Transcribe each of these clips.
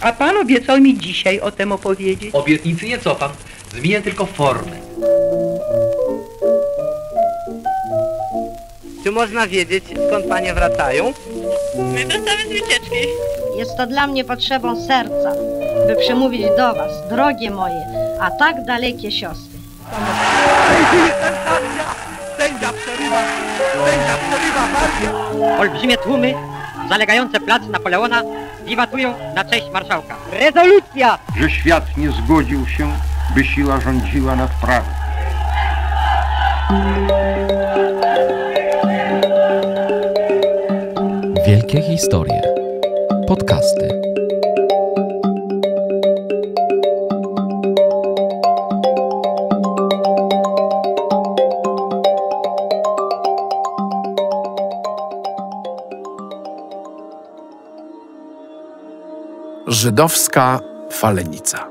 A pan obiecał mi dzisiaj o tym opowiedzieć. Obietnicy nie cofam, zmienię tylko formę. Czy można wiedzieć, skąd panie wracają? My dostamy z wycieczki. Jest to dla mnie potrzebą serca, by przemówić do Was, drogie moje, a tak dalekie siostry. Olbrzymie tłumy zalegające plac Napoleona wiwatują na cześć marszałka. Rezolucja! że świat nie zgodził się, by siła rządziła nad prawem. Wielkie historie. Podcasty. Żydowska falenica.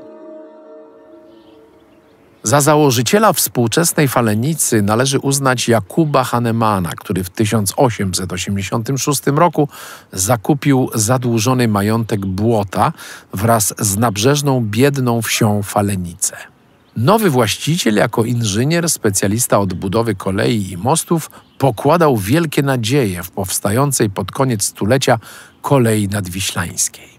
Za założyciela współczesnej falenicy należy uznać Jakuba Hanemana, który w 1886 roku zakupił zadłużony majątek Błota wraz z nabrzeżną biedną wsią Falenicę. Nowy właściciel, jako inżynier, specjalista od budowy kolei i mostów, pokładał wielkie nadzieje w powstającej pod koniec stulecia kolei nadwiślańskiej.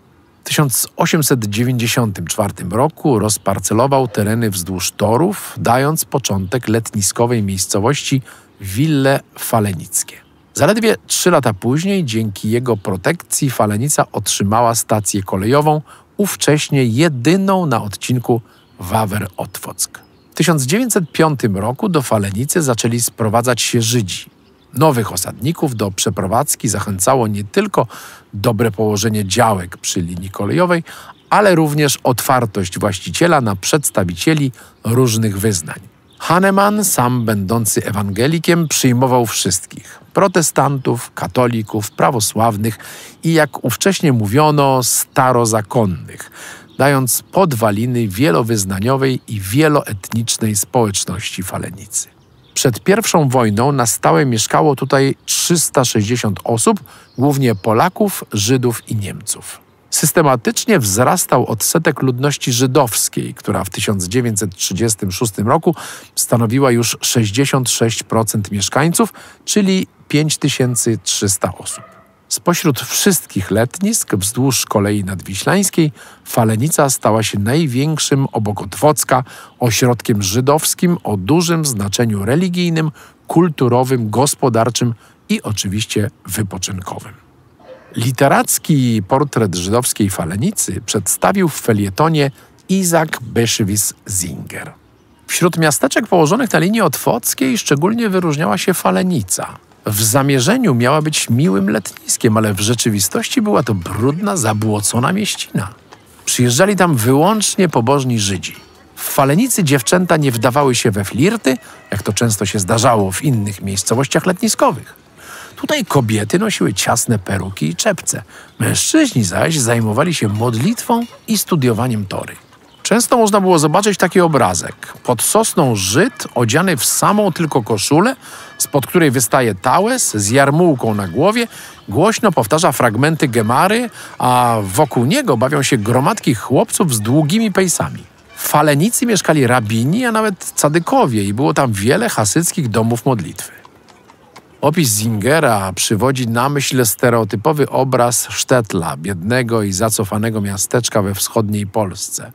W 1894 roku rozparcelował tereny wzdłuż torów, dając początek letniskowej miejscowości Wille Falenickie. Zaledwie trzy lata później, dzięki jego protekcji, Falenica otrzymała stację kolejową, ówcześnie jedyną na odcinku Wawer-Otwock. W 1905 roku do Falenicy zaczęli sprowadzać się Żydzi. Nowych osadników do przeprowadzki zachęcało nie tylko dobre położenie działek przy linii kolejowej, ale również otwartość właściciela na przedstawicieli różnych wyznań. Hahnemann, sam będący ewangelikiem, przyjmował wszystkich protestantów, katolików, prawosławnych i, jak ówcześnie mówiono, starozakonnych, dając podwaliny wielowyznaniowej i wieloetnicznej społeczności Falenicy. Przed pierwszą wojną na stałe mieszkało tutaj 360 osób, głównie Polaków, Żydów i Niemców. Systematycznie wzrastał odsetek ludności żydowskiej, która w 1936 roku stanowiła już 66% mieszkańców, czyli 5300 osób. Spośród wszystkich letnisk wzdłuż kolei nadwiślańskiej Falenica stała się największym obok Otwocka ośrodkiem żydowskim o dużym znaczeniu religijnym, kulturowym, gospodarczym i oczywiście wypoczynkowym. Literacki portret żydowskiej Falenicy przedstawił w felietonie Isaac Bashevis Zinger. Wśród miasteczek położonych na linii otwockiej szczególnie wyróżniała się Falenica – w zamierzeniu miała być miłym letniskiem, ale w rzeczywistości była to brudna, zabłocona mieścina. Przyjeżdżali tam wyłącznie pobożni Żydzi. W Falenicy dziewczęta nie wdawały się we flirty, jak to często się zdarzało w innych miejscowościach letniskowych. Tutaj kobiety nosiły ciasne peruki i czepce, mężczyźni zaś zajmowali się modlitwą i studiowaniem tory. Często można było zobaczyć taki obrazek. Pod sosną Żyd, odziany w samą tylko koszulę, spod której wystaje tałes z jarmułką na głowie, głośno powtarza fragmenty Gemary, a wokół niego bawią się gromadki chłopców z długimi pejsami. W Falenicy mieszkali rabini, a nawet cadykowie i było tam wiele hasyckich domów modlitwy. Opis Zingera przywodzi na myśl stereotypowy obraz Sztetla, biednego i zacofanego miasteczka we wschodniej Polsce.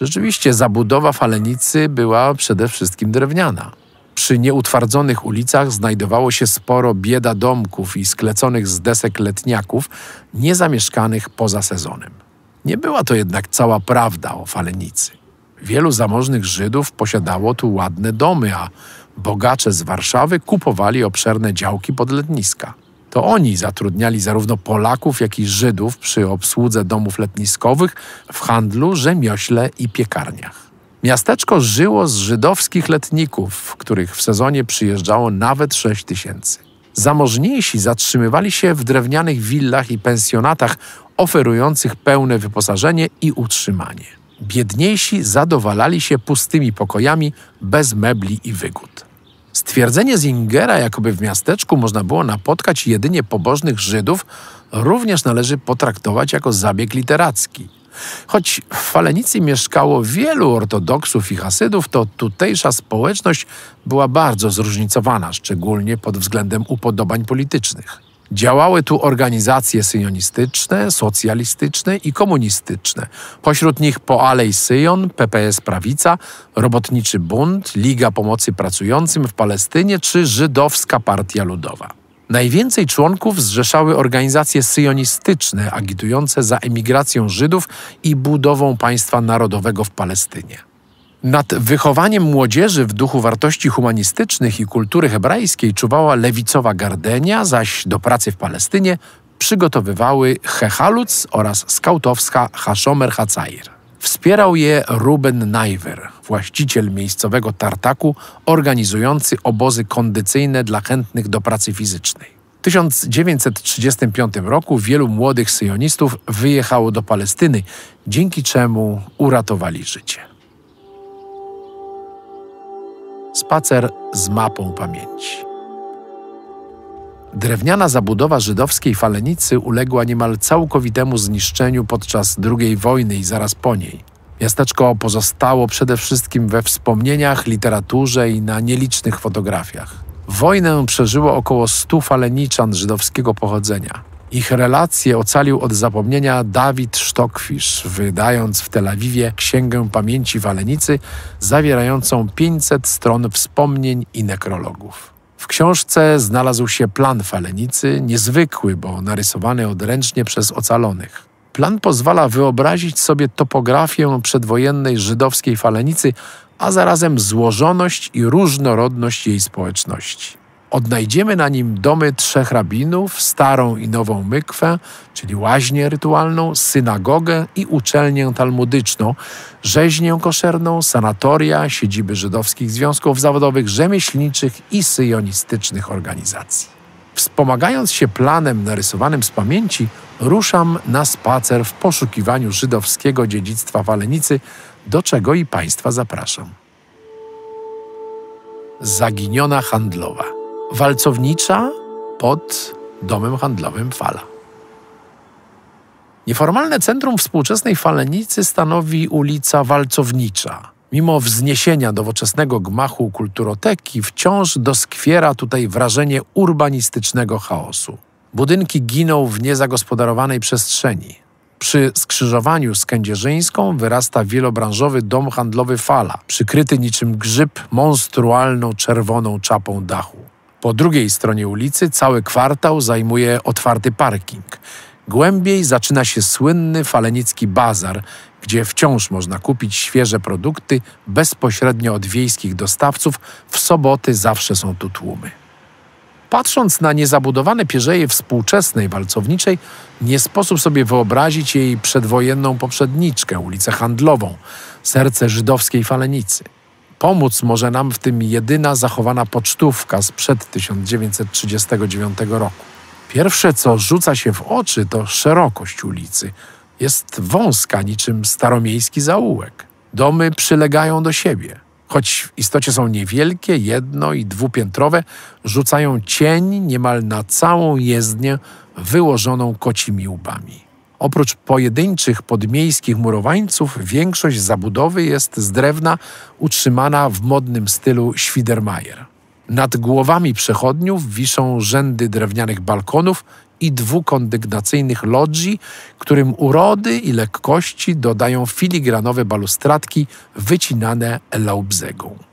Rzeczywiście zabudowa Falenicy była przede wszystkim drewniana. Przy nieutwardzonych ulicach znajdowało się sporo bieda domków i skleconych z desek letniaków, niezamieszkanych poza sezonem. Nie była to jednak cała prawda o Falenicy. Wielu zamożnych Żydów posiadało tu ładne domy, a bogacze z Warszawy kupowali obszerne działki pod letniska. To oni zatrudniali zarówno Polaków, jak i Żydów przy obsłudze domów letniskowych, w handlu, rzemiośle i piekarniach. Miasteczko żyło z żydowskich letników, których w sezonie przyjeżdżało nawet 6 tysięcy. Zamożniejsi zatrzymywali się w drewnianych willach i pensjonatach oferujących pełne wyposażenie i utrzymanie. Biedniejsi zadowalali się pustymi pokojami bez mebli i wygód. Stwierdzenie Zingera, jakoby w miasteczku można było napotkać jedynie pobożnych Żydów, również należy potraktować jako zabieg literacki. Choć w Falenicy mieszkało wielu ortodoksów i hasydów, to tutejsza społeczność była bardzo zróżnicowana, szczególnie pod względem upodobań politycznych. Działały tu organizacje syjonistyczne, socjalistyczne i komunistyczne. Pośród nich Poalej Syjon, PPS Prawica, Robotniczy Bund, Liga Pomocy Pracującym w Palestynie czy Żydowska Partia Ludowa. Najwięcej członków zrzeszały organizacje syjonistyczne agitujące za emigracją Żydów i budową państwa narodowego w Palestynie. Nad wychowaniem młodzieży w duchu wartości humanistycznych i kultury hebrajskiej czuwała lewicowa Gardenia, zaś do pracy w Palestynie przygotowywały Hechaluc oraz skautowska Hashomer Hacair. Wspierał je Ruben Najwer, właściciel miejscowego tartaku organizujący obozy kondycyjne dla chętnych do pracy fizycznej. W 1935 roku wielu młodych syjonistów wyjechało do Palestyny, dzięki czemu uratowali życie. Spacer z mapą pamięci. Drewniana zabudowa żydowskiej falenicy uległa niemal całkowitemu zniszczeniu podczas II wojny i zaraz po niej. Miasteczko pozostało przede wszystkim we wspomnieniach, literaturze i na nielicznych fotografiach. Wojnę przeżyło około stu faleniczan żydowskiego pochodzenia. Ich relacje ocalił od zapomnienia Dawid Sztokwisz, wydając w Tel Awiwie Księgę Pamięci Walenicy zawierającą 500 stron wspomnień i nekrologów. W książce znalazł się plan Falenicy, niezwykły, bo narysowany odręcznie przez ocalonych. Plan pozwala wyobrazić sobie topografię przedwojennej żydowskiej Falenicy, a zarazem złożoność i różnorodność jej społeczności. Odnajdziemy na nim domy trzech rabinów, starą i nową mykwę, czyli łaźnię rytualną, synagogę i uczelnię talmudyczną, rzeźnię koszerną, sanatoria, siedziby żydowskich związków zawodowych, rzemieślniczych i syjonistycznych organizacji. Wspomagając się planem narysowanym z pamięci, ruszam na spacer w poszukiwaniu żydowskiego dziedzictwa Walenicy, do czego i Państwa zapraszam. Zaginiona handlowa. Walcownicza pod domem handlowym Fala. Nieformalne centrum współczesnej Falenicy stanowi ulica Walcownicza. Mimo wzniesienia nowoczesnego gmachu kulturoteki, wciąż doskwiera tutaj wrażenie urbanistycznego chaosu. Budynki giną w niezagospodarowanej przestrzeni. Przy skrzyżowaniu z Kędzierzyńską wyrasta wielobranżowy dom handlowy Fala, przykryty niczym grzyb monstrualną czerwoną czapą dachu. Po drugiej stronie ulicy cały kwartał zajmuje otwarty parking. Głębiej zaczyna się słynny falenicki bazar, gdzie wciąż można kupić świeże produkty bezpośrednio od wiejskich dostawców. W soboty zawsze są tu tłumy. Patrząc na niezabudowane pierzeje współczesnej walcowniczej, nie sposób sobie wyobrazić jej przedwojenną poprzedniczkę, ulicę Handlową, serce żydowskiej falenicy. Pomóc może nam w tym jedyna zachowana pocztówka sprzed 1939 roku. Pierwsze, co rzuca się w oczy, to szerokość ulicy. Jest wąska, niczym staromiejski zaułek. Domy przylegają do siebie. Choć w istocie są niewielkie, jedno- i dwupiętrowe, rzucają cień niemal na całą jezdnię wyłożoną kocimi łbami. Oprócz pojedynczych podmiejskich murowańców, większość zabudowy jest z drewna utrzymana w modnym stylu Schwiedermajer. Nad głowami przechodniów wiszą rzędy drewnianych balkonów i dwukondygnacyjnych lodzi, którym urody i lekkości dodają filigranowe balustradki wycinane laubzegą.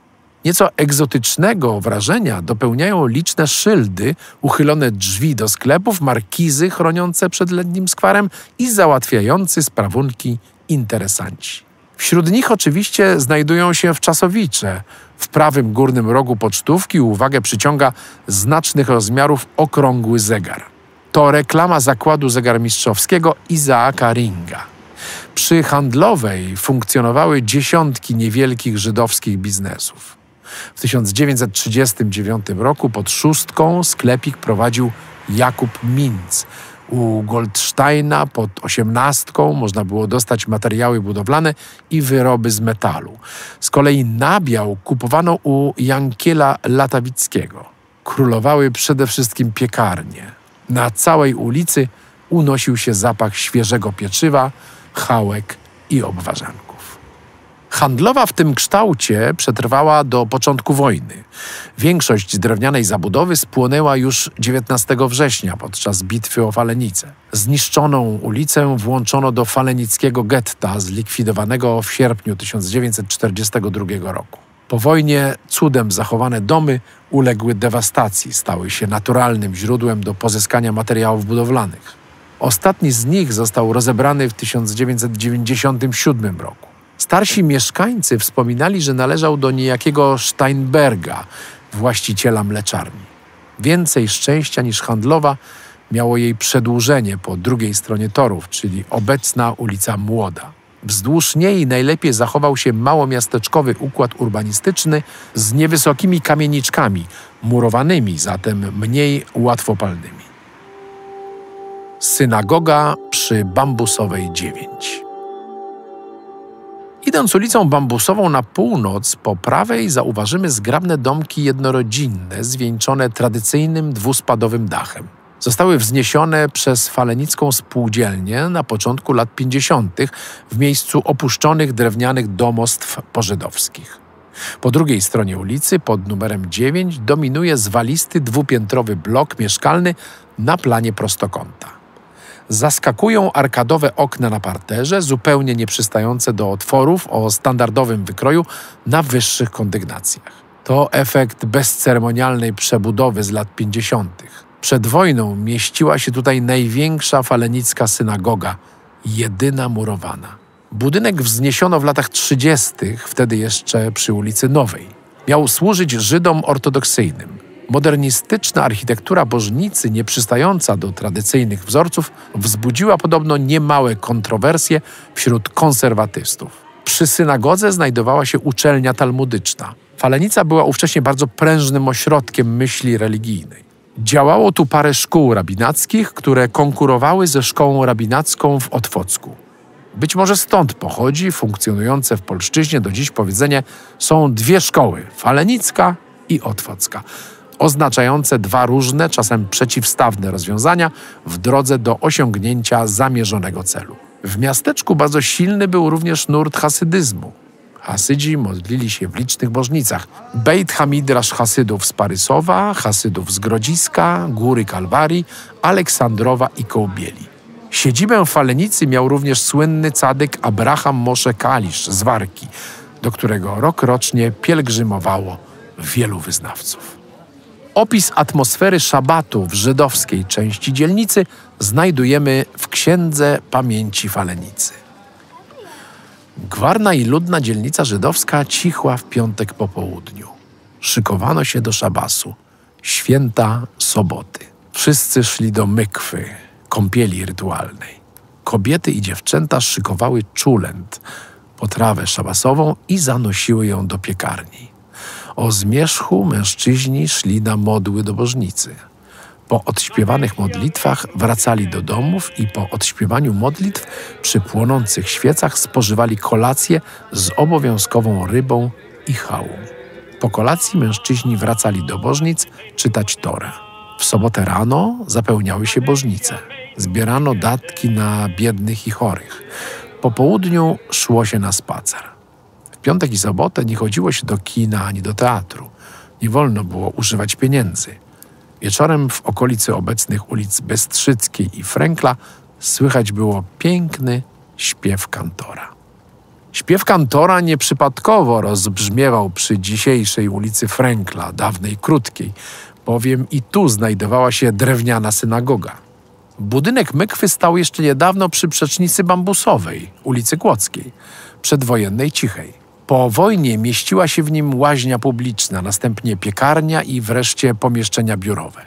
Nieco egzotycznego wrażenia dopełniają liczne szyldy, uchylone drzwi do sklepów, markizy chroniące przed letnim skwarem i załatwiający sprawunki interesanci. Wśród nich oczywiście znajdują się wczasowicze. W prawym górnym rogu pocztówki uwagę przyciąga znacznych rozmiarów okrągły zegar. To reklama zakładu zegarmistrzowskiego Izaaka Ringa. Przy handlowej funkcjonowały dziesiątki niewielkich żydowskich biznesów. W 1939 roku pod szóstką sklepik prowadził Jakub Minc. U Goldsteina pod osiemnastką można było dostać materiały budowlane i wyroby z metalu. Z kolei nabiał kupowano u Jankiela Latawickiego. Królowały przede wszystkim piekarnie. Na całej ulicy unosił się zapach świeżego pieczywa, chałek i obwarzanków. Handlowa w tym kształcie przetrwała do początku wojny. Większość drewnianej zabudowy spłonęła już 19 września podczas bitwy o Falenicę. Zniszczoną ulicę włączono do falenickiego getta zlikwidowanego w sierpniu 1942 roku. Po wojnie cudem zachowane domy uległy dewastacji, stały się naturalnym źródłem do pozyskania materiałów budowlanych. Ostatni z nich został rozebrany w 1997 roku. Starsi mieszkańcy wspominali, że należał do niejakiego Steinberga, właściciela mleczarni. Więcej szczęścia niż handlowa miało jej przedłużenie po drugiej stronie torów, czyli obecna ulica Młoda. Wzdłuż niej najlepiej zachował się małomiasteczkowy układ urbanistyczny z niewysokimi kamieniczkami, murowanymi, zatem mniej łatwopalnymi. Synagoga przy Bambusowej 9. Idąc ulicą Bambusową na północ, po prawej zauważymy zgrabne domki jednorodzinne, zwieńczone tradycyjnym dwuspadowym dachem. Zostały wzniesione przez falenicką spółdzielnię na początku lat 50. w miejscu opuszczonych drewnianych domostw pożydowskich. Po drugiej stronie ulicy, pod numerem 9, dominuje zwalisty dwupiętrowy blok mieszkalny na planie prostokąta zaskakują arkadowe okna na parterze, zupełnie nieprzystające do otworów o standardowym wykroju na wyższych kondygnacjach. To efekt bezceremonialnej przebudowy z lat 50. Przed wojną mieściła się tutaj największa falenicka synagoga, jedyna murowana. Budynek wzniesiono w latach 30., wtedy jeszcze przy ulicy Nowej. Miał służyć Żydom ortodoksyjnym. Modernistyczna architektura bożnicy, nieprzystająca do tradycyjnych wzorców, wzbudziła podobno niemałe kontrowersje wśród konserwatystów. Przy synagodze znajdowała się uczelnia talmudyczna. Falenica była ówcześnie bardzo prężnym ośrodkiem myśli religijnej. Działało tu parę szkół rabinackich, które konkurowały ze szkołą rabinacką w Otwocku. Być może stąd pochodzi funkcjonujące w polszczyźnie do dziś powiedzenie są dwie szkoły, falenicka i otwocka oznaczające dwa różne, czasem przeciwstawne rozwiązania w drodze do osiągnięcia zamierzonego celu. W miasteczku bardzo silny był również nurt hasydyzmu. Hasydzi modlili się w licznych bożnicach. Beit Hamidrasz Hasydów z Parysowa, Hasydów z Grodziska, Góry Kalwarii, Aleksandrowa i Kołbieli. Siedzibę Falenicy miał również słynny cadyk Abraham Moshe Kalisz z Warki, do którego rok rocznie pielgrzymowało wielu wyznawców. Opis atmosfery szabatu w żydowskiej części dzielnicy znajdujemy w Księdze Pamięci Falenicy. Gwarna i ludna dzielnica żydowska cichła w piątek po południu. Szykowano się do szabasu, święta soboty. Wszyscy szli do mykwy, kąpieli rytualnej. Kobiety i dziewczęta szykowały czulent, potrawę szabasową i zanosiły ją do piekarni. O zmierzchu mężczyźni szli na modły do bożnicy. Po odśpiewanych modlitwach wracali do domów i po odśpiewaniu modlitw przy płonących świecach spożywali kolację z obowiązkową rybą i chałą. Po kolacji mężczyźni wracali do bożnic czytać Torę. W sobotę rano zapełniały się bożnice. Zbierano datki na biednych i chorych. Po południu szło się na spacer piątek i sobotę nie chodziło się do kina ani do teatru. Nie wolno było używać pieniędzy. Wieczorem w okolicy obecnych ulic Bestrzyckiej i Frękla słychać było piękny śpiew kantora. Śpiew kantora nieprzypadkowo rozbrzmiewał przy dzisiejszej ulicy Frękla, dawnej krótkiej, bowiem i tu znajdowała się drewniana synagoga. Budynek Mykwy stał jeszcze niedawno przy przecznicy bambusowej, ulicy Kłodzkiej, przedwojennej Cichej. Po wojnie mieściła się w nim łaźnia publiczna, następnie piekarnia i wreszcie pomieszczenia biurowe.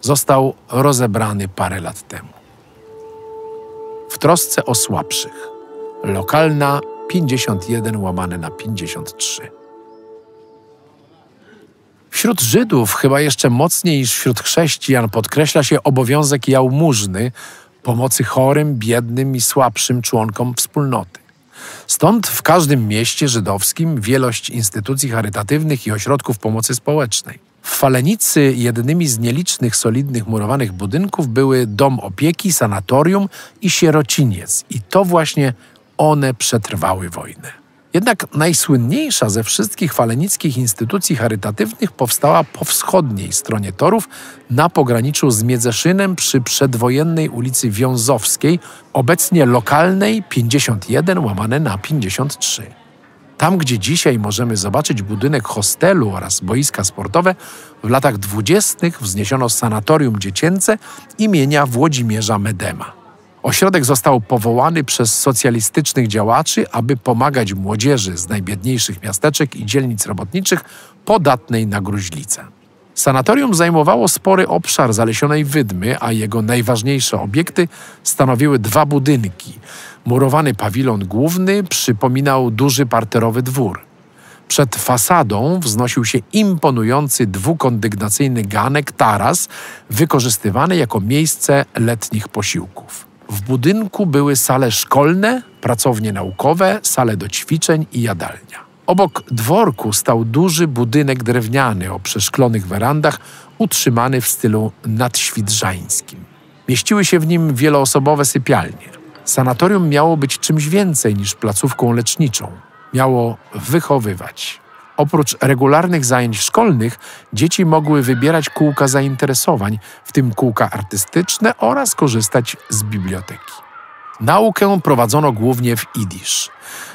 Został rozebrany parę lat temu. W trosce o słabszych. Lokalna 51 łamane na 53. Wśród Żydów, chyba jeszcze mocniej niż wśród chrześcijan, podkreśla się obowiązek jałmużny, pomocy chorym, biednym i słabszym członkom wspólnoty. Stąd w każdym mieście żydowskim wielość instytucji charytatywnych i ośrodków pomocy społecznej. W Falenicy jednymi z nielicznych solidnych murowanych budynków były dom opieki, sanatorium i sierociniec. I to właśnie one przetrwały wojnę. Jednak najsłynniejsza ze wszystkich falenickich instytucji charytatywnych powstała po wschodniej stronie torów na pograniczu z Miedzeszynem przy przedwojennej ulicy Wiązowskiej, obecnie lokalnej 51 łamane na 53. Tam, gdzie dzisiaj możemy zobaczyć budynek hostelu oraz boiska sportowe, w latach dwudziestych wzniesiono sanatorium dziecięce imienia Włodzimierza Medema. Ośrodek został powołany przez socjalistycznych działaczy, aby pomagać młodzieży z najbiedniejszych miasteczek i dzielnic robotniczych podatnej na gruźlicę. Sanatorium zajmowało spory obszar zalesionej wydmy, a jego najważniejsze obiekty stanowiły dwa budynki. Murowany pawilon główny przypominał duży parterowy dwór. Przed fasadą wznosił się imponujący dwukondygnacyjny ganek taras, wykorzystywany jako miejsce letnich posiłków. W budynku były sale szkolne, pracownie naukowe, sale do ćwiczeń i jadalnia. Obok dworku stał duży budynek drewniany o przeszklonych werandach, utrzymany w stylu nadświdrzańskim. Mieściły się w nim wieloosobowe sypialnie. Sanatorium miało być czymś więcej niż placówką leczniczą. Miało wychowywać. Oprócz regularnych zajęć szkolnych, dzieci mogły wybierać kółka zainteresowań, w tym kółka artystyczne oraz korzystać z biblioteki. Naukę prowadzono głównie w idisz.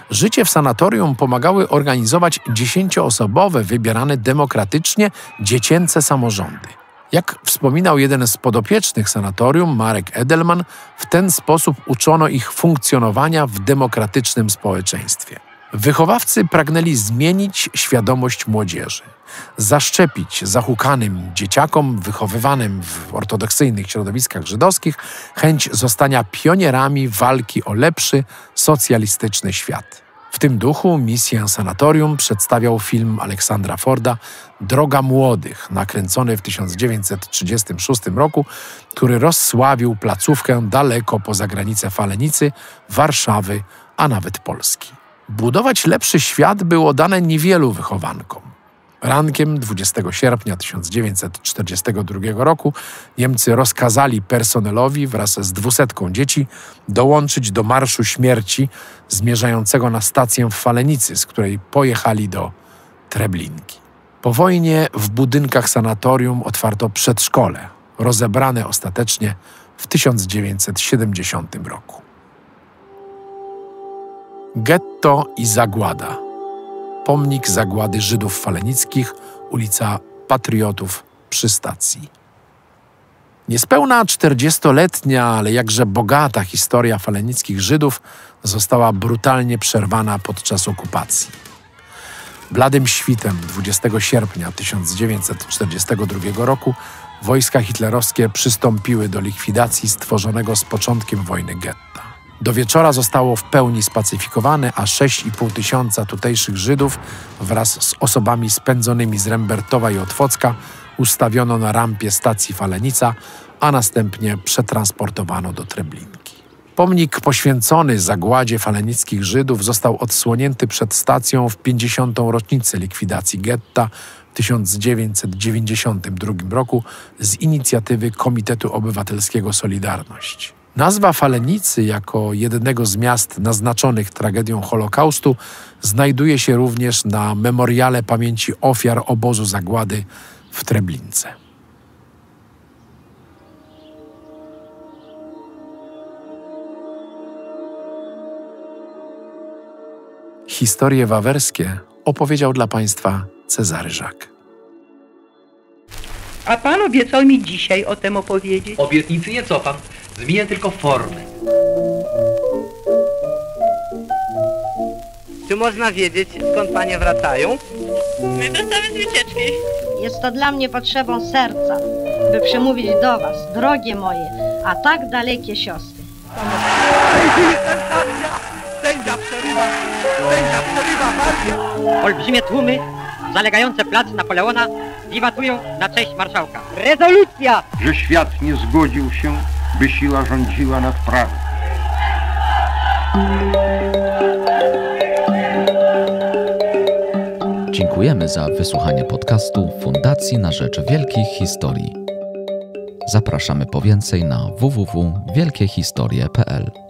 Życie w sanatorium pomagały organizować dziesięcioosobowe, wybierane demokratycznie dziecięce samorządy. Jak wspominał jeden z podopiecznych sanatorium, Marek Edelman, w ten sposób uczono ich funkcjonowania w demokratycznym społeczeństwie. Wychowawcy pragnęli zmienić świadomość młodzieży, zaszczepić zahukanym dzieciakom wychowywanym w ortodoksyjnych środowiskach żydowskich chęć zostania pionierami walki o lepszy, socjalistyczny świat. W tym duchu misję sanatorium przedstawiał film Aleksandra Forda Droga Młodych, nakręcony w 1936 roku, który rozsławił placówkę daleko poza granice Falenicy, Warszawy, a nawet Polski. Budować lepszy świat było dane niewielu wychowankom. Rankiem 20 sierpnia 1942 roku Niemcy rozkazali personelowi wraz z dwusetką dzieci dołączyć do Marszu Śmierci zmierzającego na stację w Falenicy, z której pojechali do Treblinki. Po wojnie w budynkach sanatorium otwarto przedszkole, rozebrane ostatecznie w 1970 roku. Getto i zagłada. Pomnik zagłady Żydów falenickich, ulica Patriotów przy stacji. Niespełna 40-letnia, ale jakże bogata historia falenickich Żydów została brutalnie przerwana podczas okupacji. Bladym świtem 20 sierpnia 1942 roku wojska hitlerowskie przystąpiły do likwidacji stworzonego z początkiem wojny getta. Do wieczora zostało w pełni spacyfikowane, a 6,5 tysiąca tutejszych Żydów wraz z osobami spędzonymi z Rembertowa i Otwocka ustawiono na rampie stacji Falenica, a następnie przetransportowano do Treblinki. Pomnik poświęcony zagładzie falenickich Żydów został odsłonięty przed stacją w 50. rocznicę likwidacji getta w 1992 roku z inicjatywy Komitetu Obywatelskiego Solidarność. Nazwa Falenicy jako jednego z miast naznaczonych tragedią Holokaustu znajduje się również na memoriale pamięci ofiar obozu zagłady w Treblince. Historie wawerskie opowiedział dla Państwa Cezary Żak. A pan obiecał mi dzisiaj o tym opowiedzieć. Obietnicy nie cofam, zmienię tylko formę. Czy można wiedzieć, skąd panie wracają? My wracamy z wycieczki. Jest to dla mnie potrzebą serca, by przemówić do was, drogie moje, a tak dalekie siostry. Olbrzymie tłumy zalegające plac Napoleona wiwatują na cześć marszałka. Rezolucja! że świat nie zgodził się, by siła rządziła nad prawem. Dziękujemy za wysłuchanie podcastu Fundacji na Rzecz Wielkich Historii. Zapraszamy po więcej na www.wielkiehistorie.pl.